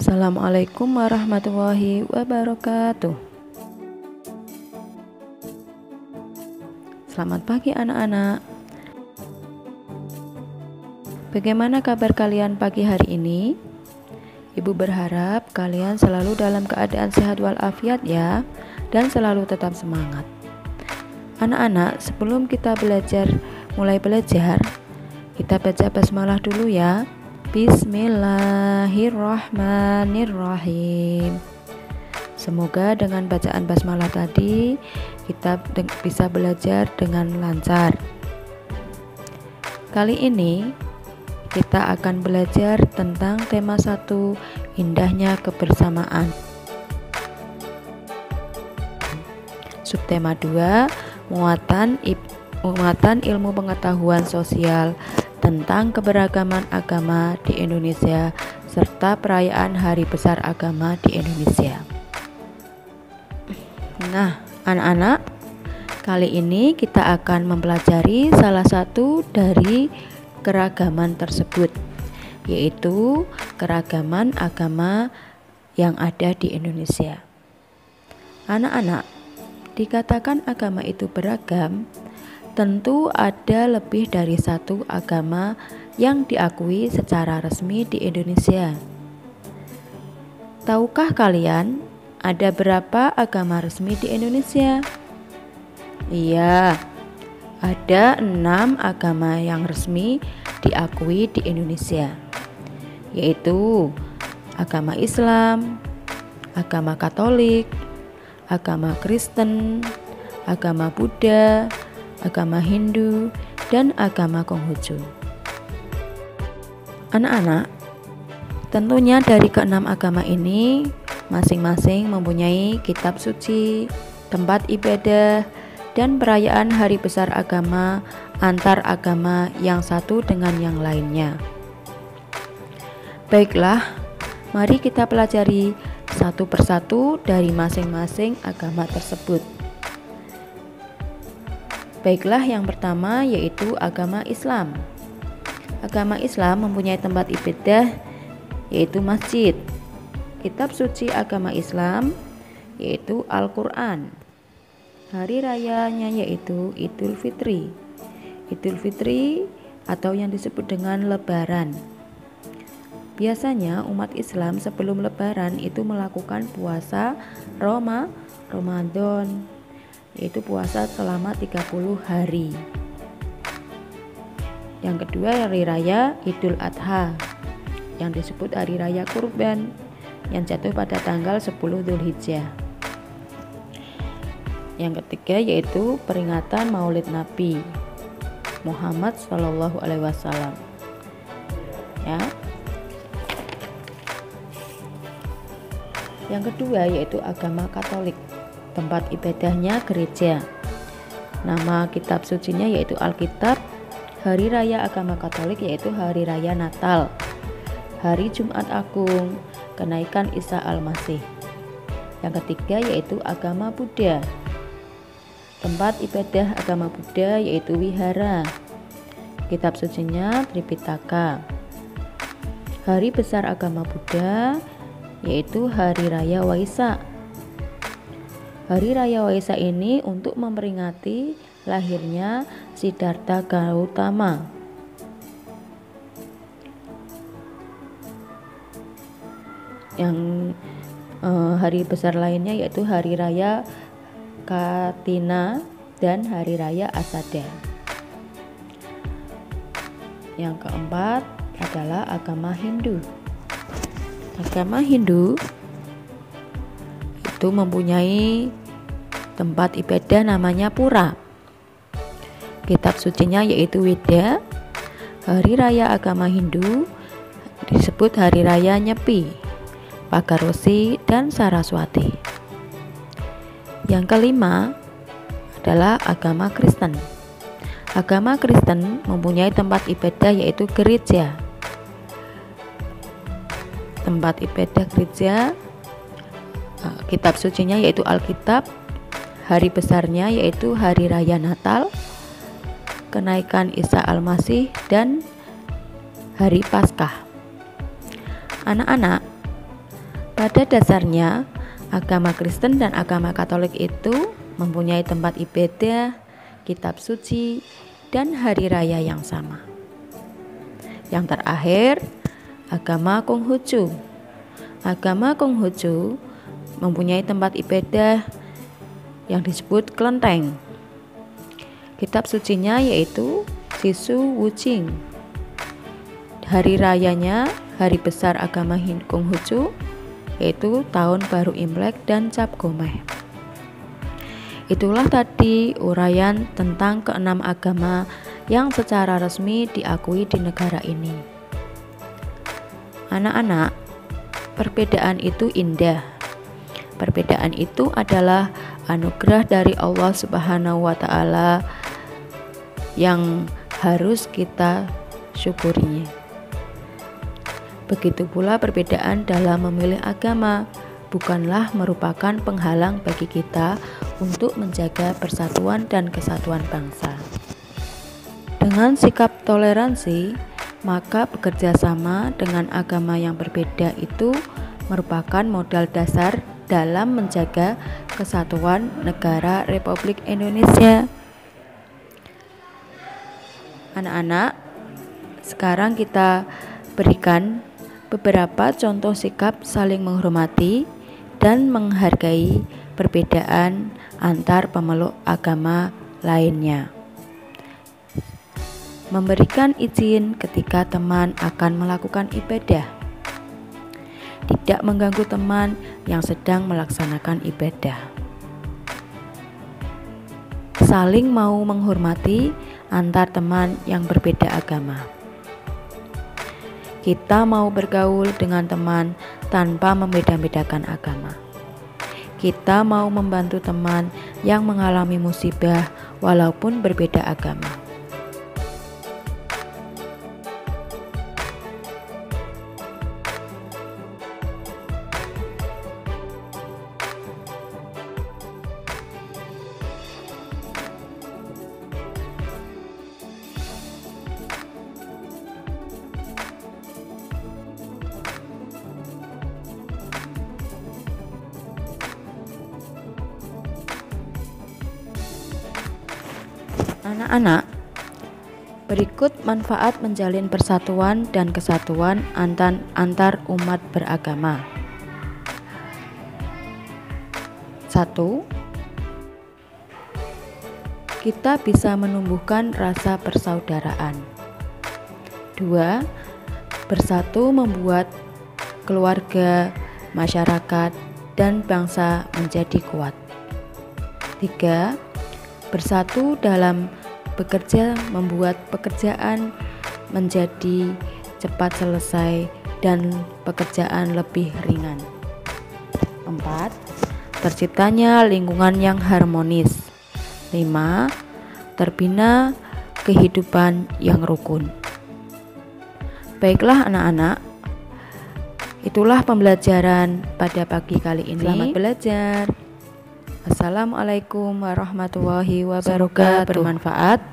Assalamualaikum warahmatullahi wabarakatuh. Selamat pagi anak-anak. Bagaimana kabar kalian pagi hari ini? Ibu berharap kalian selalu dalam keadaan sehat walafiat ya dan selalu tetap semangat. Anak-anak, sebelum kita belajar mulai belajar, kita baca basmalah dulu ya. Bismillahirrahmanirrahim. Semoga dengan bacaan basmalah tadi kita bisa belajar dengan lancar. Kali ini kita akan belajar tentang tema satu indahnya kebersamaan. Subtema 2 muatan muatan ilmu pengetahuan sosial tentang keberagaman agama di Indonesia serta perayaan Hari Besar Agama di Indonesia. Nah, Anak-anak, kali ini kita akan mempelajari salah satu dari keragaman tersebut, yaitu keragaman agama yang ada di Indonesia. Anak-anak, dikatakan agama itu beragam, tentu ada lebih dari satu agama yang diakui secara resmi di Indonesia. Tahukah kalian ada berapa agama resmi di Indonesia? Iya, ada enam agama yang resmi diakui di Indonesia, yaitu agama Islam, agama Katolik, agama Kristen, agama Buddha, agama Hindu, dan agama Konghucu. Anak-anak, tentunya dari keenam agama ini Masing-masing mempunyai kitab suci, tempat ibadah, dan perayaan hari besar agama antar agama yang satu dengan yang lainnya. Baiklah, mari kita pelajari satu persatu dari masing-masing agama tersebut. Baiklah, yang pertama yaitu agama Islam. Agama Islam mempunyai tempat ibadah yaitu masjid kitab suci agama Islam yaitu Al-Qur'an. Hari rayanya yaitu Idul Fitri. Idul Fitri atau yang disebut dengan lebaran. Biasanya umat Islam sebelum lebaran itu melakukan puasa Roma Ramadan yaitu puasa selama 30 hari. Yang kedua hari raya Idul Adha yang disebut hari raya kurban yang jatuh pada tanggal 10 Dzulhijjah. Yang ketiga yaitu peringatan Maulid Nabi Muhammad Shallallahu alaihi wasallam. Ya. Yang kedua yaitu agama Katolik. Tempat ibadahnya gereja. Nama kitab sucinya yaitu Alkitab. Hari raya agama Katolik yaitu hari raya Natal. Hari Jumat Agung, kenaikan Isa Al-Masih. Yang ketiga yaitu agama Buddha. Tempat ibadah agama Buddha yaitu wihara. Kitab sucinya Tripitaka. Hari besar agama Buddha yaitu Hari Raya Waisak. Hari Raya Waisak ini untuk memperingati lahirnya Siddhartha Gautama yang uh, hari besar lainnya yaitu hari raya Katina dan hari raya Asada. Yang keempat adalah agama Hindu. Agama Hindu itu mempunyai tempat ibadah namanya pura. Kitab sucinya yaitu Weda. Hari raya agama Hindu disebut hari raya Nyepi. Pagarosi, dan Saraswati. Yang kelima adalah agama Kristen. Agama Kristen mempunyai tempat ibadah yaitu gereja. Tempat ibadah gereja eh, kitab sucinya yaitu Alkitab, hari besarnya yaitu hari raya Natal, kenaikan Isa Al-Masih dan hari Paskah. Anak-anak, Pada dasarnya, agama Kristen dan agama Katolik itu mempunyai tempat ibadah, kitab suci, dan hari raya yang sama. Yang terakhir, agama Konghucu. Agama Konghucu mempunyai tempat ibadah yang disebut kelenteng. Kitab sucinya yaitu Sisu Wuching. Hari rayanya, hari besar agama Konghucu, yaitu tahun baru Imlek dan Cap Gomeh. Itulah tadi uraian tentang keenam agama yang secara resmi diakui di negara ini. Anak-anak, perbedaan itu indah. Perbedaan itu adalah anugerah dari Allah Subhanahu wa taala yang harus kita syukurinya. Begitu pula perbedaan dalam memilih agama bukanlah merupakan penghalang bagi kita untuk menjaga persatuan dan kesatuan bangsa. Dengan sikap toleransi, maka bekerja sama dengan agama yang berbeda itu merupakan modal dasar dalam menjaga kesatuan negara Republik Indonesia. Anak-anak, sekarang kita berikan beberapa contoh sikap saling menghormati dan menghargai perbedaan antar pemeluk agama lainnya. Memberikan izin ketika teman akan melakukan ibadah. Tidak mengganggu teman yang sedang melaksanakan ibadah. Saling mau menghormati antar teman yang berbeda agama. Kita mau bergaul dengan teman tanpa membeda-bedakan agama. Kita mau membantu teman yang mengalami musibah walaupun berbeda agama. Anak-anak, berikut manfaat menjalin persatuan dan kesatuan antar, antar umat beragama. 1. Kita bisa menumbuhkan rasa persaudaraan. 2. Bersatu membuat keluarga, masyarakat, dan bangsa menjadi kuat. 3 bersatu dalam bekerja membuat pekerjaan menjadi cepat selesai dan pekerjaan lebih ringan. 4. Terciptanya lingkungan yang harmonis. 5. Terbina kehidupan yang rukun. Baiklah anak-anak, itulah pembelajaran pada pagi kali ini. Selamat belajar. Assalamualaikum warahmatullahi wabarakatuh. Bermanfaat.